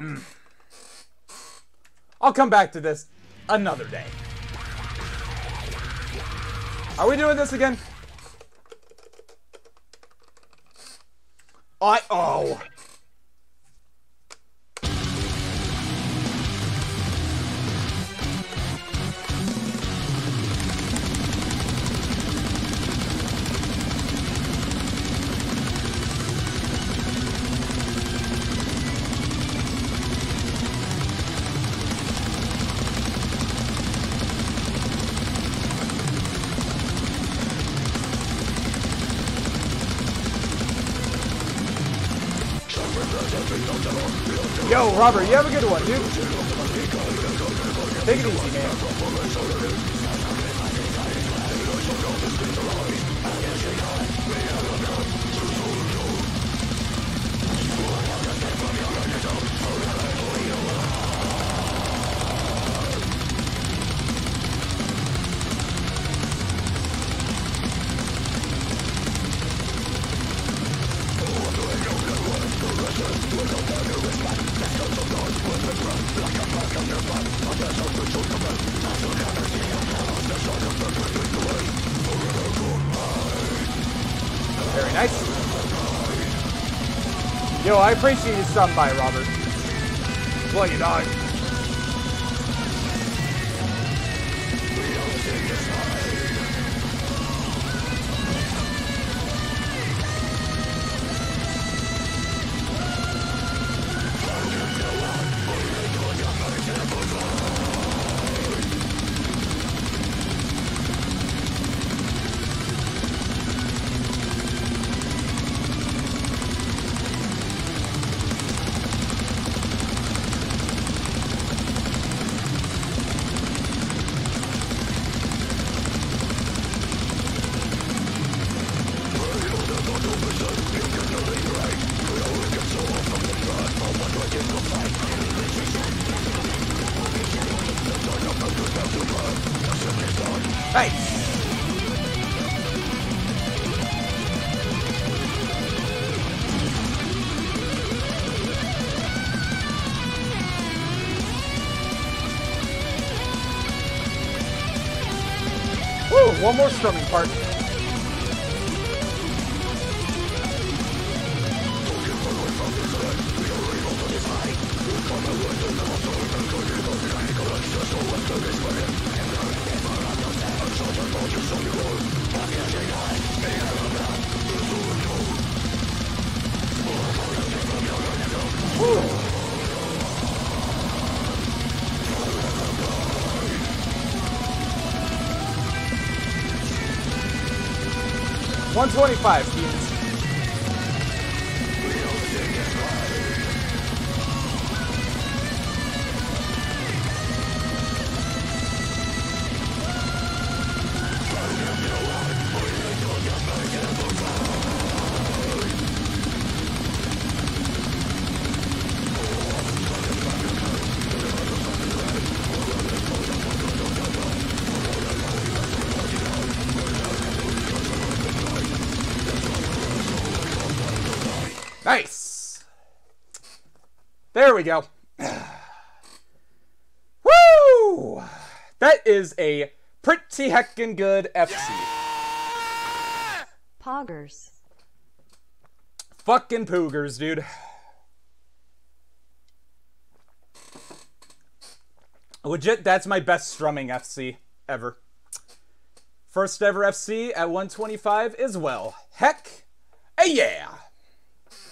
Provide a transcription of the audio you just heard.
Mm. I'll come back to this another day. Are we doing this again? I oh. Yo, Robert, you have a good one, dude. Take it easy, man. Yo, I appreciate you stopping by, Robert. Well, you dog. Nice. Woo, one more strumming part. One twenty-five, Nice. There we go. Woo! That is a pretty heckin' good FC. Poggers. Fucking poogers, dude. Legit, that's my best strumming FC ever. First ever FC at 125 as well. Heck, a yeah!